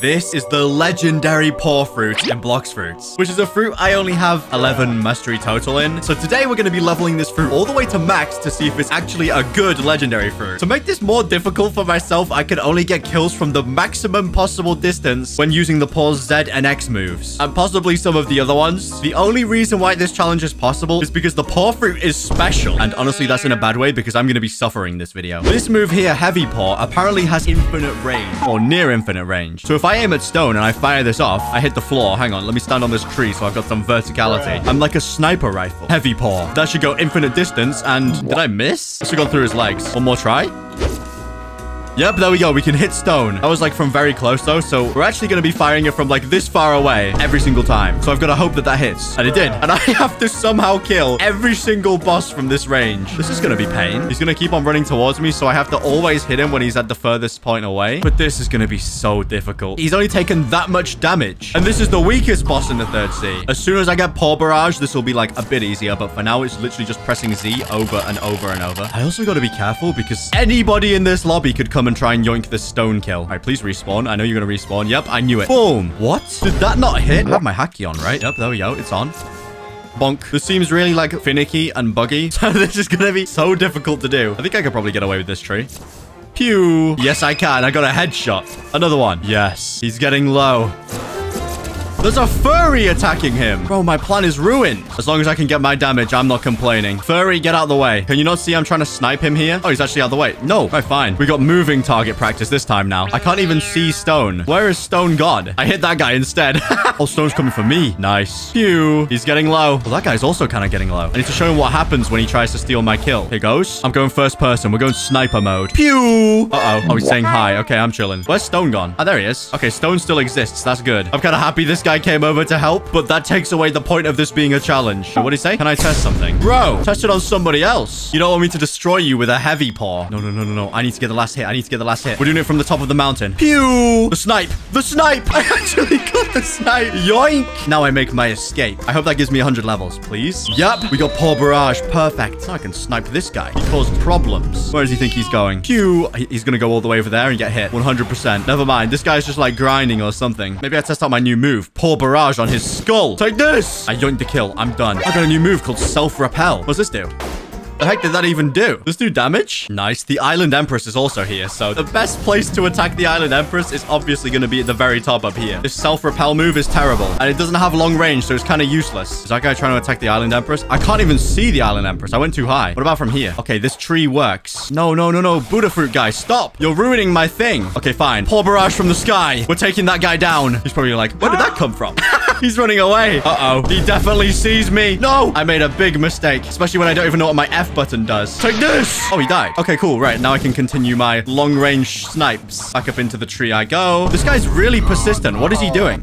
This is the legendary paw fruit in Blox Fruits, which is a fruit I only have 11 mastery total in. So today we're going to be leveling this fruit all the way to max to see if it's actually a good legendary fruit. To make this more difficult for myself, I can only get kills from the maximum possible distance when using the paw's Z and X moves, and possibly some of the other ones. The only reason why this challenge is possible is because the paw fruit is special. And honestly, that's in a bad way because I'm going to be suffering this video. This move here, Heavy Paw, apparently has infinite range or near infinite range. So if I aim at stone and I fire this off, I hit the floor. Hang on, let me stand on this tree so I've got some verticality. I'm like a sniper rifle. Heavy Paw. That should go infinite distance. And did I miss? This should go through his legs. One more try. Yep, there we go. We can hit stone. That was like from very close though. So we're actually going to be firing it from like this far away every single time. So I've got to hope that that hits. And it did. And I have to somehow kill every single boss from this range. This is going to be pain. He's going to keep on running towards me. So I have to always hit him when he's at the furthest point away. But this is going to be so difficult. He's only taken that much damage. And this is the weakest boss in the third sea. As soon as I get Paw Barrage, this will be like a bit easier. But for now, it's literally just pressing Z over and over and over. I also got to be careful because anybody in this lobby could come and try and yoink the stone kill. All right, please respawn. I know you're going to respawn. Yep, I knew it. Boom. What? Did that not hit? I have my Haki on, right? Yep, there we go. It's on. Bonk. This seems really like finicky and buggy. So this is going to be so difficult to do. I think I could probably get away with this tree. Pew. Yes, I can. I got a headshot. Another one. Yes. He's getting low. There's a furry attacking him. Bro, my plan is ruined. As long as I can get my damage, I'm not complaining. Furry, get out of the way. Can you not see I'm trying to snipe him here? Oh, he's actually out of the way. No, right, fine. We got moving target practice this time now. I can't even see Stone. Where is Stone God? I hit that guy instead. oh, Stone's coming for me. Nice. Phew. He's getting low. Well, that guy's also kind of getting low. I need to show him what happens when he tries to steal my kill. Here goes. I'm going first person. We're going sniper mode. Pew. Uh-oh. Oh, he's saying hi. Okay, I'm chilling. Where's Stone gone? Oh, there he is. Okay, Stone still exists. That's good. I'm kind of happy this guy came over to help, but that takes away the point of this being a challenge. What do you say? Can I test something? Bro, test it on somebody else. You don't want me to destroy you with a heavy paw. No, no, no, no, no. I need to get the last hit. I need to get the last hit. We're doing it from the top of the mountain. Pew! The snipe. The snipe. I actually got the snipe. Yoink. Now I make my escape. I hope that gives me 100 levels, please. Yep. We got Paw Barrage. Perfect. Now I can snipe this guy. He caused problems. Where does he think he's going? Pew. He's going to go all the way over there and get hit. 100%. Never mind. This guy's just like grinding or something. Maybe I test out my new move. Paw Barrage on his skull. Take this. I yoinked the kill. I'm done. I got a new move called Self-Repel. What's this do? The heck did that even do? Does do damage? Nice. The Island Empress is also here, so the best place to attack the Island Empress is obviously going to be at the very top up here. This self-repel move is terrible, and it doesn't have long range, so it's kind of useless. Is that guy trying to attack the Island Empress? I can't even see the Island Empress. I went too high. What about from here? Okay, this tree works. No, no, no, no. Buddha fruit guy, stop. You're ruining my thing. Okay, fine. Paw barrage from the sky. We're taking that guy down. He's probably like, where did that come from? He's running away. Uh-oh. He definitely sees me. No, I made a big mistake, especially when I don't even know what my F button does. Take this. Oh, he died. Okay, cool. Right, now I can continue my long-range snipes. Back up into the tree I go. This guy's really persistent. What is he doing?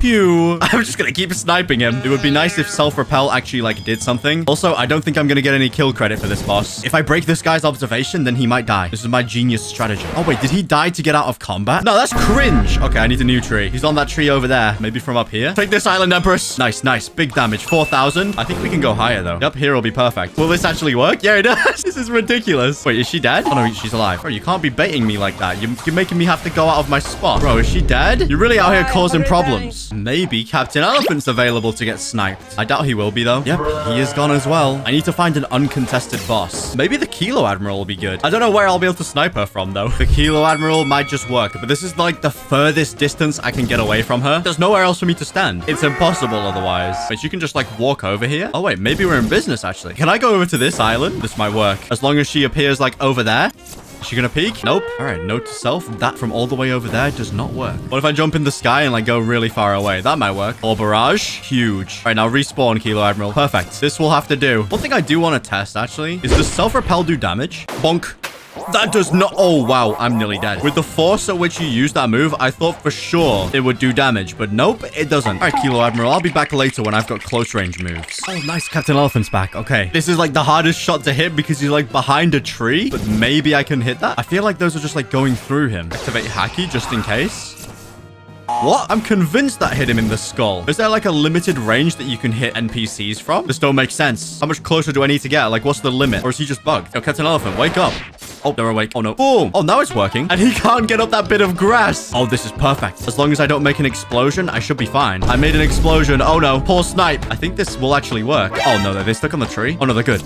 Pew. I'm just gonna keep sniping him. It would be nice if self-repel actually, like, did something. Also, I don't think I'm gonna get any kill credit for this boss. If I break this guy's observation, then he might die. This is my genius strategy. Oh, wait, did he die to get out of combat? No, that's cringe. Okay, I need a new tree. He's on that tree over there. Maybe from up here. Take this, Island Empress. Nice, nice. Big damage. 4,000. I think we can go higher, though. Yep, here will be perfect. Will this actually work? Yeah, it does. this is ridiculous. Wait, is she dead? Oh, no, she's alive. Bro, you can't be baiting me like that. You're, you're making me have to go out of my spot. Bro, is she dead? You're really out here causing problems. Maybe Captain Elephant's available to get sniped. I doubt he will be, though. Yep, he is gone as well. I need to find an uncontested boss. Maybe the Kilo Admiral will be good. I don't know where I'll be able to snipe her from, though. The Kilo Admiral might just work, but this is like the furthest distance I can get away from her. There's nowhere else for me to stand. It's impossible otherwise. But you can just like walk over here. Oh, wait, maybe we're in business, actually. Can I go over to this island? This might work. As long as she appears like over there. Is she gonna peek? Nope. All right, note to self. That from all the way over there does not work. What if I jump in the sky and like go really far away? That might work. Or barrage. Huge. All right, now respawn, Kilo Admiral. Perfect. This will have to do. One thing I do want to test, actually, is does self-repel do damage? Bonk. That does not... Oh, wow. I'm nearly dead. With the force at which you use that move, I thought for sure it would do damage. But nope, it doesn't. All right, Kilo Admiral. I'll be back later when I've got close range moves. Oh, nice. Captain Elephant's back. Okay. This is like the hardest shot to hit because he's like behind a tree. But maybe I can hit that. I feel like those are just like going through him. Activate Haki just in case. What? I'm convinced that hit him in the skull. Is there like a limited range that you can hit NPCs from? This don't make sense. How much closer do I need to get? Like, what's the limit? Or is he just bugged? Yo, Captain Elephant, wake up. Oh, they're awake. Oh, no. Boom. Oh, now it's working. And he can't get up that bit of grass. Oh, this is perfect. As long as I don't make an explosion, I should be fine. I made an explosion. Oh, no. Poor snipe. I think this will actually work. Oh, no. They're stuck on the tree. Oh, no. They're good.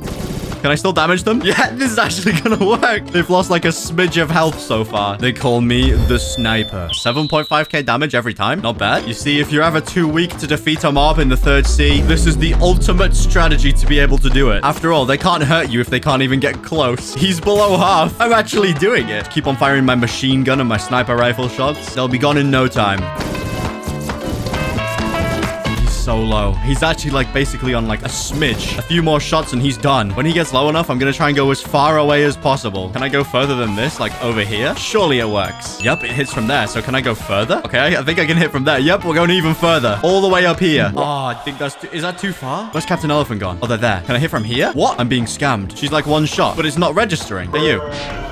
Can I still damage them? Yeah, this is actually gonna work. They've lost like a smidge of health so far. They call me the sniper. 7.5k damage every time. Not bad. You see, if you're ever too weak to defeat a mob in the third sea, this is the ultimate strategy to be able to do it. After all, they can't hurt you if they can't even get close. He's below half. I'm actually doing it. Keep on firing my machine gun and my sniper rifle shots. They'll be gone in no time so low. He's actually like basically on like a smidge. A few more shots and he's done. When he gets low enough, I'm going to try and go as far away as possible. Can I go further than this? Like over here? Surely it works. Yep, it hits from there. So can I go further? Okay, I, think I can hit from there. Yep, we're going even further. All the way up here. Oh, I think that's... Too, is that too far? Where's Captain Elephant gone? Oh, they're there. Can I hit from here? What? I'm being scammed. She's like one shot, but it's not registering. Are you?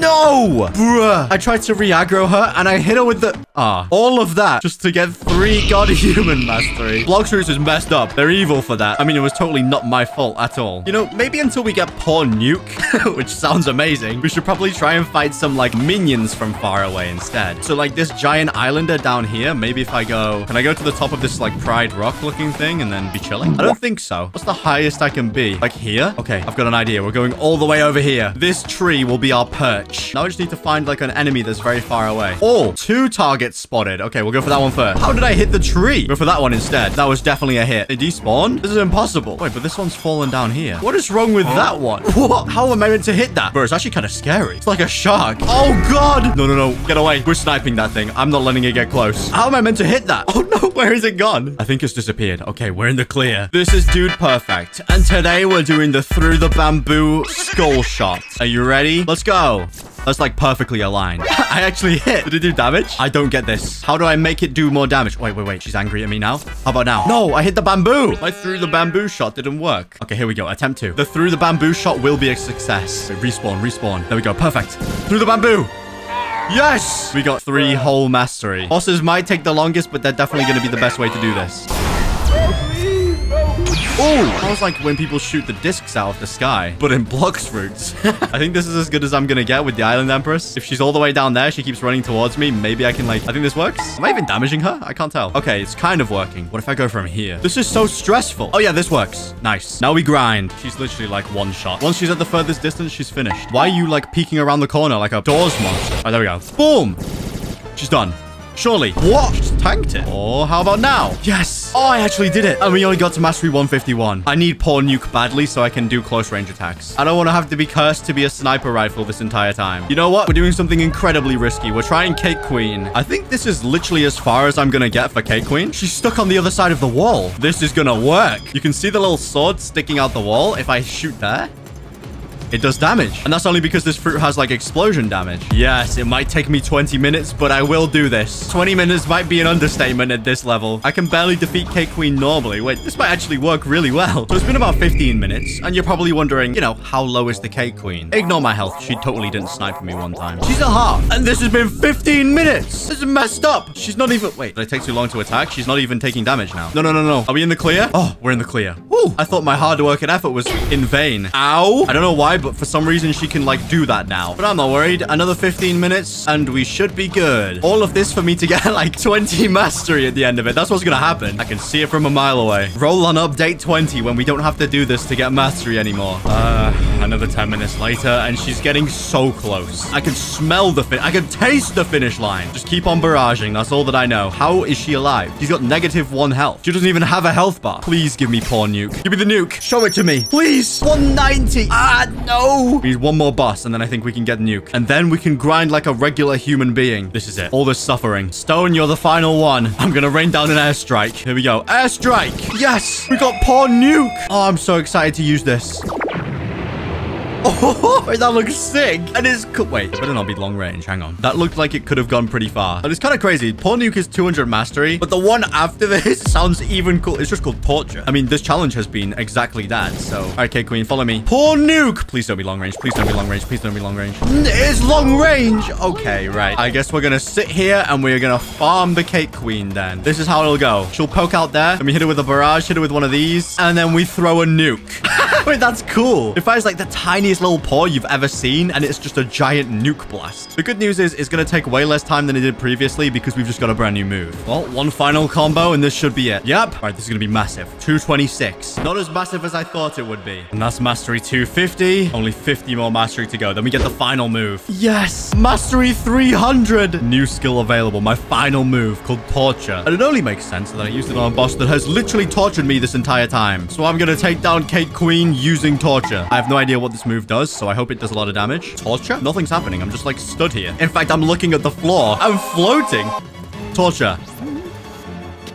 No! Bruh. I tried to re-aggro her, and I hit her with the... Ah. All of that just to get three God Human Mastery. Blox Fruit is messed up. They're evil for that. I mean, it was totally not my fault at all. You know, maybe until we get Paw Nuke, which sounds amazing, we should probably try and fight some, like, minions from far away instead. So, like, this giant islander down here, maybe if I go... Can I go to the top of this, like, Pride Rock looking thing and then be chilling? I don't think so. What's the highest I can be? Like here? Okay, I've got an idea. We're going all the way over here. This tree will be our perch. Now I just need to find, like, an enemy that's very far away. Oh, two targets spotted. Okay, we'll go for that one first. How did I hit the tree? Go for that one instead. That was definitely a hit. They despawn? This is impossible. Wait, but this one's fallen down here. What is wrong with that one? What? How am I meant to hit that? Bro, it's actually kind of scary. It's like a shark. Oh, God. No, no, no. Get away. We're sniping that thing. I'm not letting it get close. How am I meant to hit that? Oh, no. Where is it gone? I think it's disappeared. Okay, we're in the clear. This is Dude Perfect. And today we're doing the through the bamboo skull shot. Are you ready? Let's go. That's like perfectly aligned. I actually hit. Did it do damage? I don't get this. How do I make it do more damage? Wait, wait, wait. She's angry at me now. How about now? No, I hit the bamboo. My through the bamboo shot didn't work. Okay, here we go. Attempt two. The through the bamboo shot will be a success. Wait, respawn, respawn. There we go. Perfect. Through the bamboo. Yes! We got three whole mastery. Bosses might take the longest, but they're definitely going to be the best way to do this. Oh, was like when people shoot the discs out of the sky, but in Blox Fruit. I think this is as good as I'm gonna get with the Island Empress. If she's all the way down there, she keeps running towards me. Maybe I can like, I think this works. Am I even damaging her? I can't tell. Okay, it's kind of working. What if I go from here? This is so stressful. Oh yeah, this works. Nice. Now we grind. She's literally like one shot. Once she's at the furthest distance, she's finished. Why are you like peeking around the corner like a doors monster? Oh, there we go. Boom. She's done. Surely. What? Just tanked it. Oh, how about now? Yes. Oh, I actually did it. And we only got to mastery 151. I need paw nuke badly so I can do close range attacks. I don't want to have to be cursed to be a sniper rifle this entire time. You know what? We're doing something incredibly risky. We're trying Cake Queen. I think this is literally as far as I'm going to get for Cake Queen. She's stuck on the other side of the wall. This is going to work. You can see the little sword sticking out the wall. If I shoot there, it does damage. And that's only because this fruit has like explosion damage. Yes, it might take me 20 minutes, but I will do this. 20 minutes might be an understatement at this level. I can barely defeat Cake Queen normally. Wait, this might actually work really well. So it's been about 15 minutes, and you're probably wondering, you know, how low is the Cake Queen? Ignore my health. She totally didn't snipe me one time. She's a half, and this has been 15 minutes. This is messed up. She's not even... Wait, did it take too long to attack? She's not even taking damage now. No, no, no, no. Are we in the clear? Oh, we're in the clear. Woo! I thought my hard work and effort was in vain. Ow! I don't know why, but for some reason she can like do that now. But I'm not worried. Another 15 minutes and we should be good. All of this for me to get like 20 mastery at the end of it. That's what's gonna happen. I can see it from a mile away. Roll on update 20 when we don't have to do this to get mastery anymore. Uh, another 10 minutes later and she's getting so close. I can smell the fin. I can taste the finish line. Just keep on barraging. That's all that I know. How is she alive? She's got negative one health. She doesn't even have a health bar. Please give me paw nuke. Give me the nuke. Show it to me. Please. 190. Ah, no. We need one more boss and then I think we can get nuke. And then we can grind like a regular human being. This is it. All this suffering. Stone, you're the final one. I'm gonna rain down an airstrike. Here we go. Airstrike. Yes. We got paw nuke. Oh, I'm so excited to use this. Oh, wait, that looks sick. And it's. Wait, it better not be long range. Hang on. That looked like it could have gone pretty far. But it's kind of crazy. Paw Nuke is 200 mastery, but the one after this sounds even cool. It's just called Torture. I mean, this challenge has been exactly that. So, okay, Queen, follow me. Paw Nuke. Please don't be long range. Please don't be long range. Please don't be long range. It's long range. Okay, right. I guess we're going to sit here and we're going to farm the Cake Queen then. This is how it'll go. She'll poke out there. Let me hit her with a barrage, hit her with one of these, and then we throw a nuke. Wait, that's cool. It fires like the tiniest little paw you've ever seen, and it's just a giant nuke blast. The good news is it's going to take way less time than it did previously because we've just got a brand new move. Well, one final combo, and this should be it. Yep. All right, this is going to be massive. 226. Not as massive as I thought it would be. And that's mastery 250. Only 50 more mastery to go. Then we get the final move. Yes. Mastery 300. New skill available. My final move called Torture. And it only makes sense that I used it on a boss that has literally tortured me this entire time. So I'm going to take down Cake Queen using Torture. I have no idea what this move does, so I hope it does a lot of damage. Torture? Nothing's happening. I'm just like stood here. In fact, I'm looking at the floor. I'm floating. Torture.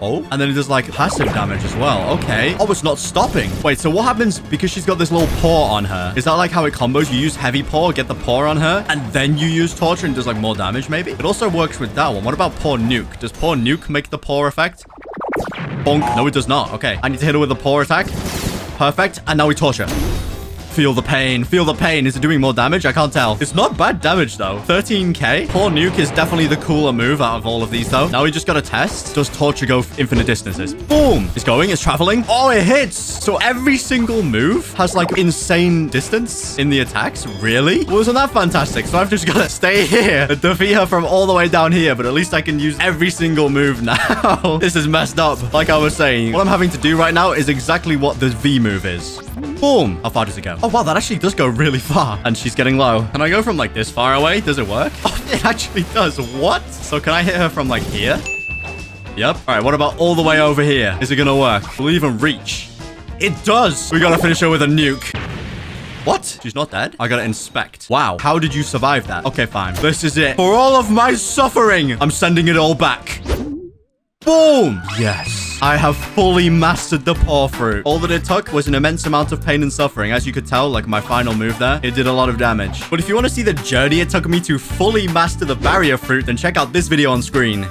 Oh, and then it does like passive damage as well. Okay. Oh, it's not stopping. Wait, so what happens because she's got this little paw on her? Is that like how it combos? You use heavy paw, get the paw on her, and then you use torture and does like more damage maybe? It also works with that one. What about paw nuke? Does paw nuke make the paw effect? Bonk. No, it does not. Okay. I need to hit her with a paw attack. Perfect. And now we torture. Feel the pain. Feel the pain. Is it doing more damage? I can't tell. It's not bad damage, though. 13k. Paw nuke is definitely the cooler move out of all of these, though. Now we just got to test. Does torture go infinite distances? Boom. It's going. It's traveling. Oh, it hits. So every single move has, like, insane distance in the attacks. Really? Well, isn't that fantastic? So I've just got to stay here and defeat her from all the way down here. But at least I can use every single move now. this is messed up. Like I was saying, what I'm having to do right now is exactly what the V move is. Boom. How far does it go? Oh, wow, that actually does go really far. And she's getting low. Can I go from like this far away? Does it work? Oh, it actually does. What? So can I hit her from like here? Yep. All right, what about all the way over here? Is it gonna work? Will it even reach? It does. We gotta finish her with a nuke. What? She's not dead? I gotta inspect. Wow. How did you survive that? Okay, fine. This is it. For all of my suffering, I'm sending it all back. Boom! Yes. I have fully mastered the paw fruit. All that it took was an immense amount of pain and suffering. As you could tell, like my final move there, it did a lot of damage. But if you want to see the journey it took me to fully master the barrier fruit, then check out this video on screen.